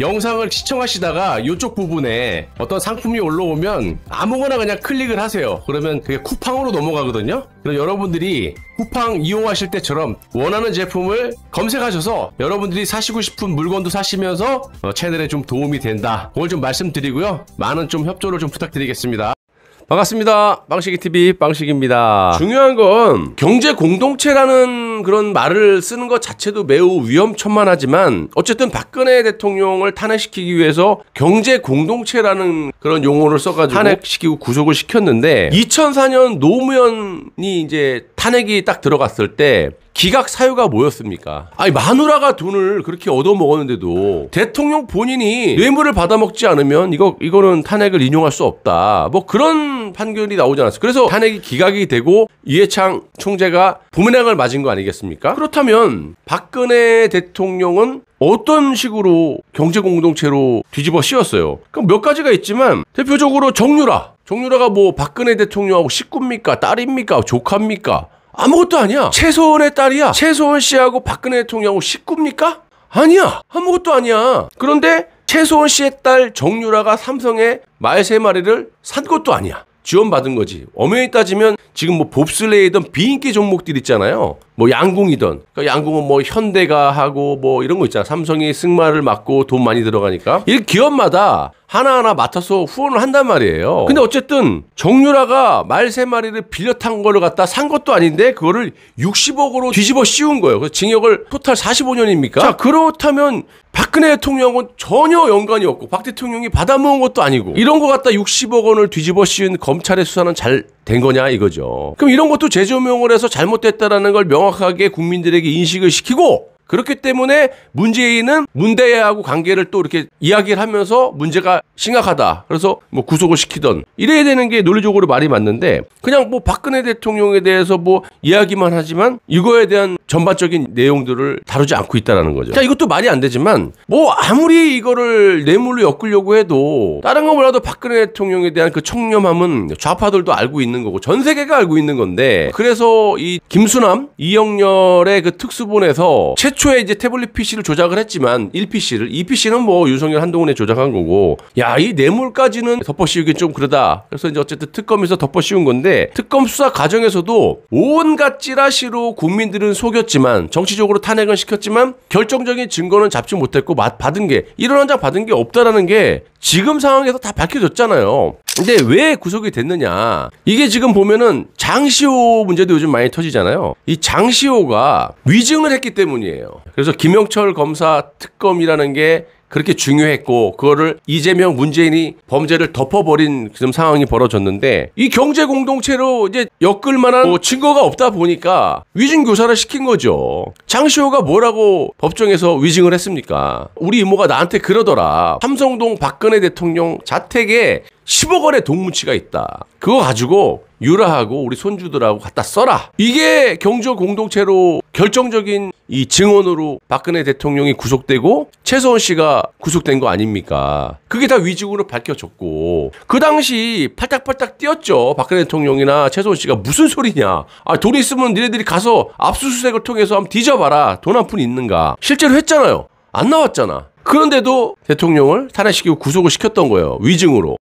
영상을 시청하시다가 이쪽 부분에 어떤 상품이 올라오면 아무거나 그냥 클릭을 하세요. 그러면 그게 쿠팡으로 넘어가거든요. 그럼 여러분들이 쿠팡 이용하실 때처럼 원하는 제품을 검색하셔서 여러분들이 사시고 싶은 물건도 사시면서 어, 채널에 좀 도움이 된다. 그걸 좀 말씀드리고요. 많은 좀 협조를 좀 부탁드리겠습니다. 반갑습니다. 빵식이 TV 빵식입니다. 중요한 건 경제 공동체라는 그런 말을 쓰는 것 자체도 매우 위험천만하지만 어쨌든 박근혜 대통령을 탄핵시키기 위해서 경제 공동체라는 그런 용어를 써가지고 탄핵시키고 구속을 시켰는데 2004년 노무현이 이제 탄핵이 딱 들어갔을 때 기각 사유가 뭐였습니까? 아니 마누라가 돈을 그렇게 얻어 먹었는데도 대통령 본인이 뇌물을 받아먹지 않으면 이거 이거는 탄핵을 인용할 수 없다. 뭐 그런 판결이 나오지 않았어요. 그래서 탄핵이 기각이 되고 이해창 총재가 부메랑을 맞은 거 아니겠 습니까? 그렇다면 박근혜 대통령은 어떤 식으로 경제 공동체로 뒤집어 씌웠어요. 그럼 몇 가지가 있지만 대표적으로 정유라. 정유라가 뭐 박근혜 대통령하고 식구입니까? 딸입니까? 조카입니까? 아무것도 아니야. 최소원의 딸이야. 최소원 씨하고 박근혜 대통령하고 식구입니까? 아니야. 아무것도 아니야. 그런데 최소원 씨의 딸 정유라가 삼성에 말 세 마리를 산 것도 아니야. 지원받은 거지. 엄연히 따지면 지금 뭐 봅슬레이든 비인기 종목들 있잖아요. 뭐 양궁이든. 그러니까 양궁은 뭐 현대가 하고 뭐 이런 거 있잖아. 삼성이 승마를 맡고 돈 많이 들어가니까. 이 기업마다 하나하나 맡아서 후원을 한단 말이에요. 근데 어쨌든 정유라가 말 세 마리를 빌려 탄 거를 갖다 산 것도 아닌데 그거를 60억으로 뒤집어 씌운 거예요. 그래서 징역을 토탈 45년입니까? 자, 그렇다면 박근혜 대통령은 전혀 연관이 없고 박 대통령이 받아먹은 것도 아니고 이런 거 갖다 60억 원을 뒤집어 씌운 검찰의 수사는 잘 된 거냐 이거죠. 그럼 이런 것도 재조명을 해서 잘못됐다라는 걸 명확하게 국민들에게 인식을 시키고 그렇기 때문에 문재인은 문대하고 관계를 또 이렇게 이야기를 하면서 문제가 심각하다. 그래서 뭐 구속을 시키던 이래야 되는 게 논리적으로 말이 맞는데 그냥 뭐 박근혜 대통령에 대해서 뭐 이야기만 하지만 이거에 대한 전반적인 내용들을 다루지 않고 있다라는 거죠. 자, 이것도 말이 안 되지만 뭐 아무리 이거를 뇌물로 엮으려고 해도 다른 거 몰라도 박근혜 대통령에 대한 그 청렴함은 좌파들도 알고 있는 거고 전 세계가 알고 있는 건데 그래서 이 김수남, 이영렬의 그 특수본에서 최초 최초에 이제 태블릿 PC를 조작을 했지만 1PC를 2PC는 뭐 윤석열 한동훈에 조작한 거고 야 이 뇌물까지는 덮어씌우긴 좀 그러다. 그래서 이제 어쨌든 특검에서 덮어씌운 건데 특검 수사 과정에서도 온갖 찌라시로 국민들은 속 였지만 정치적으로 탄핵은 시켰지만 결정적인 증거는 잡지 못했고 받은 게 이런 한 장 받은 게 없다라는 게 지금 상황에서 다 밝혀졌잖아요. 근데 왜 구속이 됐느냐? 이게 지금 보면은 장시호 문제도 요즘 많이 터지잖아요. 이 장시호가 위증을 했기 때문이에요. 그래서 김영철 검사 특검이라는 게 그렇게 중요했고 그거를 이재명 문재인이 범죄를 덮어버린 지금 상황이 벌어졌는데 이 경제 공동체로 이제 엮을 만한 뭐 증거가 없다 보니까 위증 교사를 시킨 거죠. 장시호가 뭐라고 법정에서 위증을 했습니까? 우리 이모가 나한테 그러더라. 삼성동 박근혜 대통령 자택에 10억 원의 동무치가 있다. 그거 가지고 유라하고 우리 손주들하고 갖다 써라. 이게 경제 공동체로 결정적인 이 증언으로 박근혜 대통령이 구속되고 최소원 씨가 구속된 거 아닙니까? 그게 다 위증으로 밝혀졌고 그 당시 팔딱팔딱 뛰었죠. 박근혜 대통령이나 최소원 씨가 무슨 소리냐? 아, 돈 있으면 니네들이 가서 압수수색을 통해서 한번 뒤져봐라. 돈 한 푼 있는가? 실제로 했잖아요. 안 나왔잖아. 그런데도 대통령을 탄핵시키고 구속을 시켰던 거예요. 위증으로.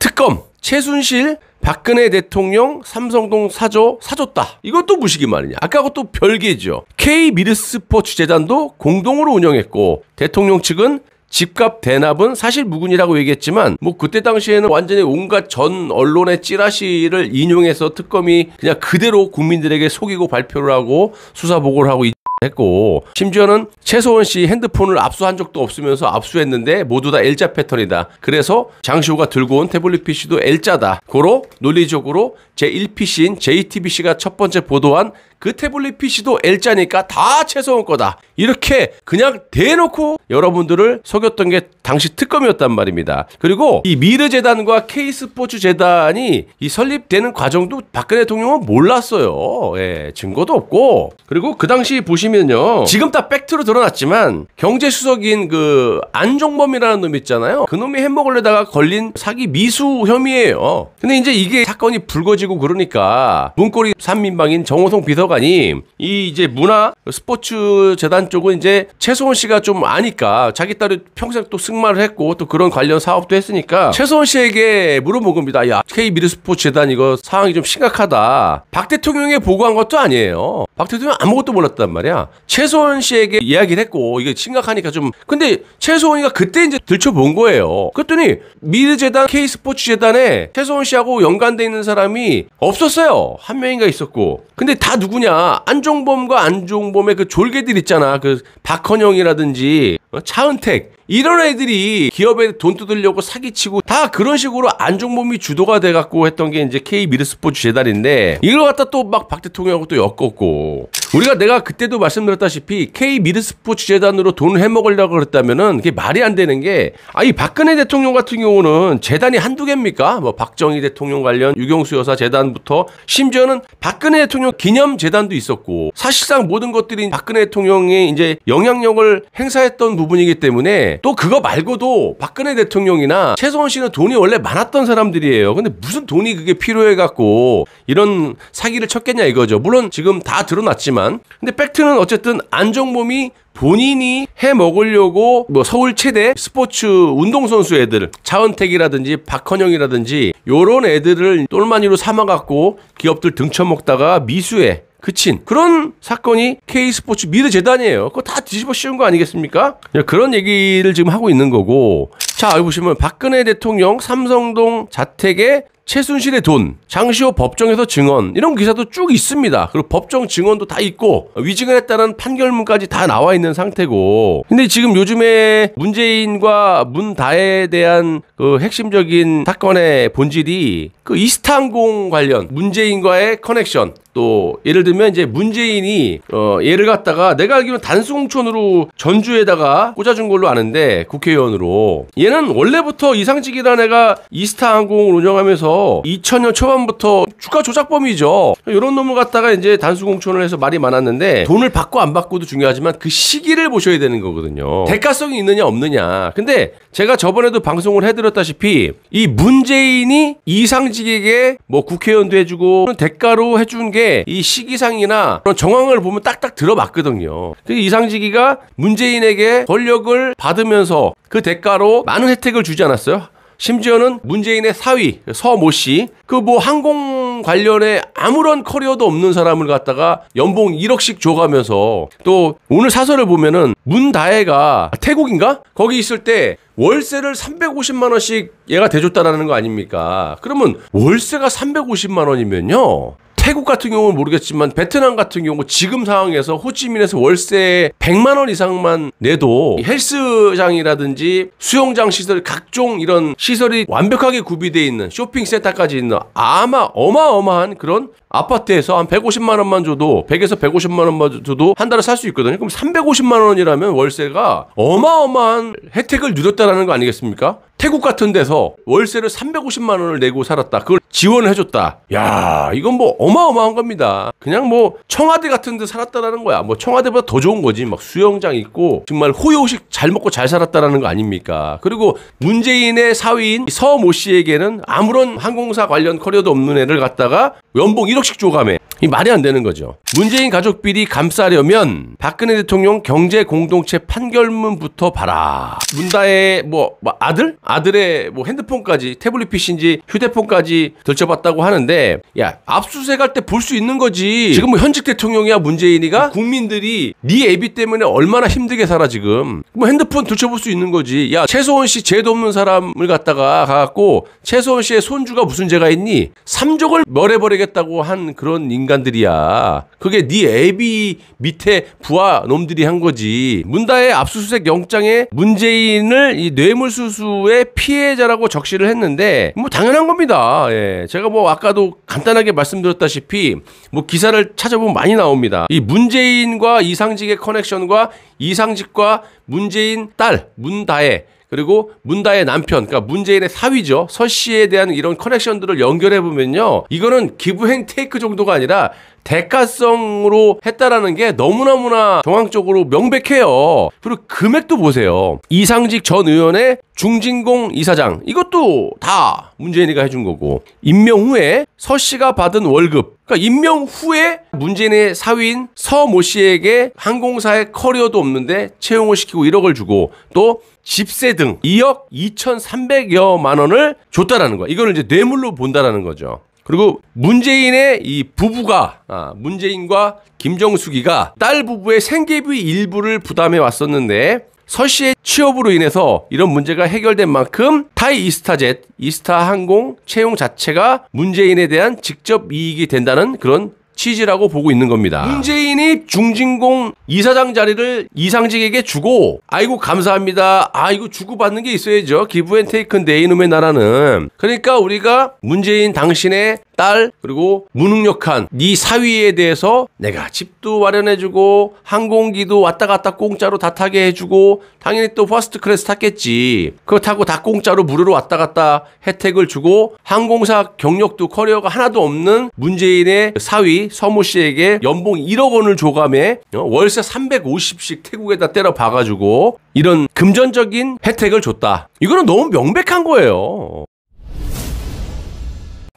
특검 최순실 박근혜 대통령 삼성동 사줘 사줬다. 이것도 무식이 말이냐. 아까 그것도 별개죠. K 미르스포츠 재단도 공동으로 운영했고 대통령 측은 집값 대납은 사실 무근이라고 얘기했지만 뭐 그때 당시에는 완전히 온갖 전 언론의 찌라시를 인용해서 특검이 그냥 그대로 국민들에게 속이고 발표를 하고 수사 보고를 하고 했고 심지어는 최소원 씨 핸드폰을 압수한 적도 없으면서 압수했는데 모두 다 L자 패턴이다. 그래서 장시호가 들고 온 태블릿 PC도 L자다. 고로 논리적으로 제1PC인 JTBC가 첫 번째 보도한 그 태블릿 PC도 L자니까 다 최소원 거다. 이렇게 그냥 대놓고 여러분들을 속였던 게 당시 특검이었단 말입니다. 그리고 이 미르 재단과 K스포츠 재단이 이 설립되는 과정도 박근혜 대통령은 몰랐어요. 예, 증거도 없고. 그리고 그 당시 보시면요. 지금 다 팩트로 드러났지만 경제수석인 그 안종범이라는 놈 있잖아요. 그 놈이 햄버거에다가 걸린 사기 미수 혐의예요. 근데 이제 이게 사건이 불거지고 그러니까 문고리 산민방인 정호성 비서가 비서관이 이 이제 문화 스포츠 재단 쪽은 이제 최소원 씨가 좀 아니까 자기 딸이 평생 또 승마를 했고 또 그런 관련 사업도 했으니까 최소원 씨에게 물어본 겁니다. 야 K 미르 스포츠 재단 이거 상황이 좀 심각하다. 박 대통령에 보고한 것도 아니에요. 박 대통령 아무것도 몰랐단 말이야. 최소원 씨에게 이야기를 했고 이게 심각하니까 좀 근데 최소원이가 그때 이제 들춰본 거예요. 그랬더니 미르 재단 K 스포츠 재단에 최소원 씨하고 연관돼 있는 사람이 없었어요. 한 명인가 있었고. 근데 다 누구냐? 안종범과 안종범의 그 졸개들 있잖아. 그 박헌영이라든지 어, 차은택. 이런 애들이 기업에 돈 뜯으려고 사기치고 다 그런 식으로 안종범이 주도가 돼갖고 했던 게 이제 K 미르스포츠 재단인데 이걸 갖다 또 막 박 대통령하고 또 엮었고 우리가 내가 그때도 말씀드렸다시피 K 미르스포츠 재단으로 돈을 해먹으려고 그랬다면은 그게 말이 안 되는 게 아이 박근혜 대통령 같은 경우는 재단이 한두 개입니까? 뭐 박정희 대통령 관련 유경수 여사 재단부터 심지어는 박근혜 대통령 기념 재단도 있었고 사실상 모든 것들이 박근혜 대통령의 이제 영향력을 행사했던 부분이기 때문에 또 그거 말고도 박근혜 대통령이나 최소원 씨는 돈이 원래 많았던 사람들이에요. 근데 무슨 돈이 그게 필요해 갖고 이런 사기를 쳤겠냐 이거죠. 물론 지금 다 드러났지만 근데 팩트는 어쨌든 안종범이 본인이 해 먹으려고 뭐 서울 최대 스포츠 운동선수 애들 차은택이라든지 박헌영이라든지 요런 애들을 똘마니로 삼아갖고 기업들 등쳐먹다가 미수에 그친 그런 사건이 K스포츠 미르 재단이에요. 그거 다 뒤집어 씌운 거 아니겠습니까? 그런 얘기를 지금 하고 있는 거고. 자, 여기 보시면 박근혜 대통령 삼성동 자택에 최순실의 돈, 장시호 법정에서 증언 이런 기사도 쭉 있습니다. 그리고 법정 증언도 다 있고 위증을 했다는 판결문까지 다 나와 있는 상태고. 근데 지금 요즘에 문재인과 문다혜 대한 그 핵심적인 사건의 본질이 그 이스타항공 관련 문재인과의 커넥션 또 예를 들면 이제 문재인이 어 얘를 갖다가 내가 알기로는 단수공천으로 전주에다가 꽂아준 걸로 아는데 국회의원으로. 얘는 원래부터 이상직이라는 애가 이스타항공을 운영하면서 2000년 초반부터 주가 조작범이죠. 이런 놈을 갖다가 이제 단수공천을 해서 말이 많았는데 돈을 받고 안 받고도 중요하지만 그 시기를 보셔야 되는 거거든요. 대가성이 있느냐 없느냐. 근데 제가 저번에도 방송을 해드렸다시피 이 문재인이 이상직에게 뭐 국회의원도 해주고 대가로 해준 게이 시기상이나 그런 정황을 보면 딱딱 들어맞거든요. 그 이상직이가 문재인에게 권력을 받으면서 그 대가로 많은 혜택을 주지 않았어요? 심지어는 문재인의 사위 서모 씨 그 뭐 항공 관련에 아무런 커리어도 없는 사람을 갖다가 연봉 1억씩 줘가면서 또 오늘 사설을 보면은 문다혜가 태국인가 거기 있을 때 월세를 350만 원씩 얘가 대줬다라는 거 아닙니까? 그러면 월세가 350만 원이면요. 태국 같은 경우는 모르겠지만 베트남 같은 경우 지금 상황에서 호치민에서 월세 100만 원 이상만 내도 헬스장이라든지 수영장 시설 각종 이런 시설이 완벽하게 구비되어 있는 쇼핑 센터까지 있는 아마 어마어마한 그런 아파트에서 한 150만 원만 줘도 100에서 150만 원만 줘도 한 달에 살 수 있거든요. 그럼 350만 원이라면 월세가 어마어마한 혜택을 누렸다라는 거 아니겠습니까? 태국 같은 데서 월세를 350만 원을 내고 살았다. 그걸 지원을 해줬다. 야, 이건 뭐 어마어마한 겁니다. 그냥 뭐 청와대 같은 데 살았다라는 거야. 뭐 청와대보다 더 좋은 거지. 막 수영장 있고 정말 호요식 잘 먹고 잘 살았다라는 거 아닙니까? 그리고 문재인의 사위인 서 모 씨에게는 아무런 항공사 관련 커리어도 없는 애를 갖다가 연봉 1억 씩 줘가며 이 말이 안 되는 거죠. 문재인 가족 비리 감싸려면 박근혜 대통령 경제 공동체 판결문부터 봐라. 문다의 뭐, 뭐 아들? 아들의 뭐 핸드폰까지 태블릿 PC인지 휴대폰까지 들춰봤다고 하는데 야 압수수색할 때 볼 수 있는 거지. 지금 뭐 현직 대통령이야 문재인이가 국민들이 네 애비 때문에 얼마나 힘들게 살아 지금. 뭐 핸드폰 들춰볼 수 있는 거지. 야 최소원 씨 죄도 없는 사람을 갖다가 가갖고 최소원 씨의 손주가 무슨 죄가 있니? 삼족을 멸해버리겠다고 한 그런 인간 들이야. 그게 네 애비 밑에 부하 놈들이 한 거지. 문다의 압수수색 영장에 문재인을 이 뇌물수수의 피해자라고 적시를 했는데 뭐 당연한 겁니다. 예. 제가 뭐 아까도 간단하게 말씀드렸다시피 뭐 기사를 찾아보면 많이 나옵니다. 이 문재인과 이상직의 커넥션과 이상직과 문재인 딸 문다혜 그리고 문다의 남편, 그러니까 문재인의 사위죠. 서 씨에 대한 이런 커넥션들을 연결해 보면요. 이거는 기부행 테이크 정도가 아니라 대가성으로 했다라는 게 너무너무나 정황적으로 명백해요. 그리고 금액도 보세요. 이상직 전 의원의 중진공 이사장 이것도 다 문재인이가 해준 거고 임명 후에 서 씨가 받은 월급 그러니까 임명 후에 문재인의 사위인 서 모 씨에게 항공사의 커리어도 없는데 채용을 시키고 1억을 주고 또 집세 등 2억 2,300여만 원을 줬다라는 거야. 이거를 이제 뇌물로 본다라는 거죠. 그리고 문재인의 이 부부가 아, 문재인과 김정숙이가 딸 부부의 생계비 일부를 부담해 왔었는데 서 씨의 취업으로 인해서 이런 문제가 해결된 만큼 타이 이스타젯, 이스타 항공 채용 자체가 문재인에 대한 직접 이익이 된다는 그런 취지라고 보고 있는 겁니다. 문재인이 중진공 이사장 자리를 이상직에게 주고 아이고 감사합니다. 아 이거 주고받는 게 있어야죠. 기브앤테이크인 데 이놈의 나라는. 그러니까 우리가 문재인 당신의 딸 그리고 무능력한 네 사위에 대해서 내가 집도 마련해주고 항공기도 왔다 갔다 공짜로 다 타게 해주고 당연히 또 first class 탔겠지. 그거 타고 다 공짜로 무료로 왔다 갔다 혜택을 주고 항공사 경력도 커리어가 하나도 없는 문재인의 사위 서모 씨에게 연봉 1억 원을 줘가며 어, 월세 350씩 태국에다 때려 박아주고 이런 금전적인 혜택을 줬다. 이거는 너무 명백한 거예요.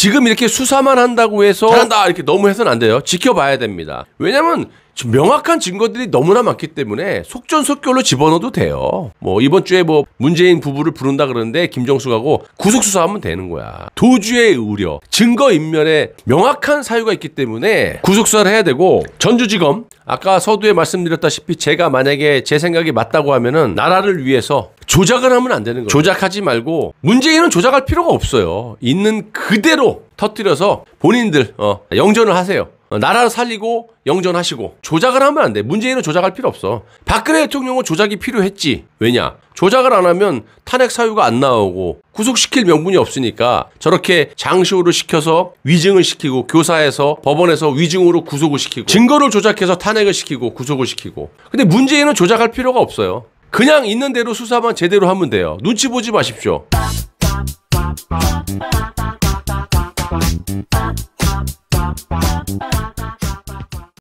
지금 이렇게 수사만 한다고 해서 잘한다 이렇게 너무 해서는 안 돼요. 지켜봐야 됩니다. 왜냐면 명확한 증거들이 너무나 많기 때문에 속전속결로 집어넣어도 돼요. 뭐 이번 주에 뭐 문재인 부부를 부른다 그러는데 김정숙하고 구속 수사하면 되는 거야. 도주의 우려, 증거 인멸에 명확한 사유가 있기 때문에 구속 수사를 해야 되고 전주지검 아까 서두에 말씀드렸다시피 제가 만약에 제 생각이 맞다고 하면은 나라를 위해서 조작을 하면 안 되는 거예요. 조작하지 말고 문재인은 조작할 필요가 없어요. 있는 그대로 터뜨려서 본인들 어, 영전을 하세요. 어, 나라를 살리고 영전하시고 조작을 하면 안 돼. 문재인은 조작할 필요 없어. 박근혜 대통령은 조작이 필요했지. 왜냐? 조작을 안 하면 탄핵 사유가 안 나오고 구속시킬 명분이 없으니까 저렇게 장시호를 시켜서 위증을 시키고 교사에서 법원에서 위증으로 구속을 시키고 증거를 조작해서 탄핵을 시키고 구속을 시키고 근데 문재인은 조작할 필요가 없어요. 그냥 있는 대로 수사만 제대로 하면 돼요. 눈치 보지 마십시오.